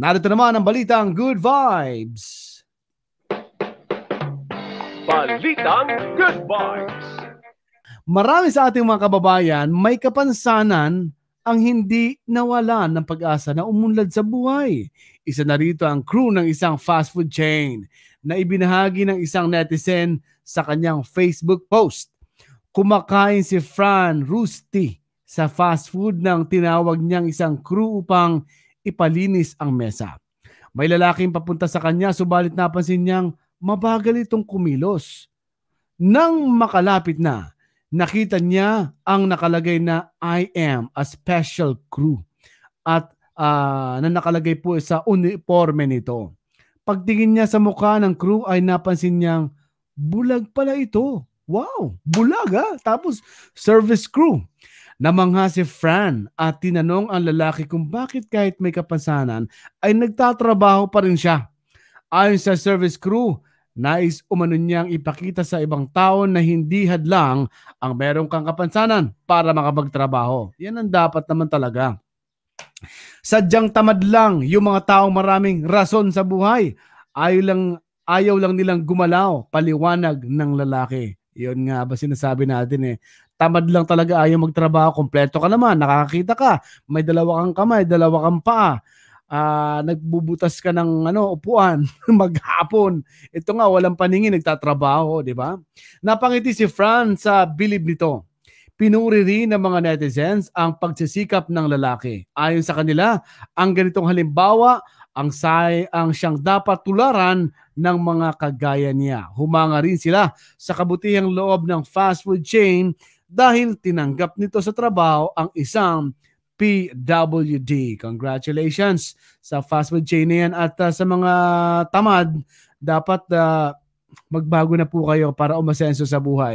Narito naman ang balitang Good Vibes. Balitang Good Vibes. Marami sa ating mga kababayan may kapansanan ang hindi nawalan ng pag-asa na umunlad sa buhay. Isa na rito ang crew ng isang fast food chain na ibinahagi ng isang netizen sa kanyang Facebook post. Kumakain si Fran Rusty sa fast food nang tinawag niyang isang crew upang ipalinis ang mesa. May lalaking papunta sa kanya subalit napansin niyang mabagal itong kumilos. Nang makalapit na, nakita niya ang nakalagay na I am a special crew at uh, na nakalagay po sa uniforme nito. Pagtingin niya sa mukha ng crew ay napansin niyang bulag pala ito. Wow, bulag ha. Tapos service crew. Namangha si Fran at tinanong ang lalaki kung bakit kahit may kapansanan ay nagtatrabaho pa rin siya. Ayon sa service crew, nais umano niyang ipakita sa ibang tao na hindi hadlang ang merong kang kapansanan para makapagtrabaho. Yan ang dapat naman talaga. Sadyang tamad lang yung mga taong maraming rason sa buhay. Ayaw lang, ayaw lang nilang gumalaw, paliwanag ng lalaki. Yun nga ba sinasabi natin eh tamad lang talaga ayaw magtrabaho, kompleto ka naman, nakakita ka, may dalawa kang kamay, dalawa kang paa, uh, nagbubutas ka ng ano, upuan, maghapon. Ito nga, walang paningin, nagtatrabaho, di ba? Napangiti si Fran sa bilib nito. Pinuri rin ng mga netizens ang pagsisikap ng lalaki. Ayon sa kanila, ang ganitong halimbawa ang say ang siyang dapat tularan ng mga kagaya niya. Humanga rin sila sa kabutihang loob ng fast food chain dahil tinanggap nito sa trabaho ang isang PWD. Congratulations sa fast food chain na yan at uh, sa mga tamad, dapat uh, magbago na po kayo para umasenso sa buhay.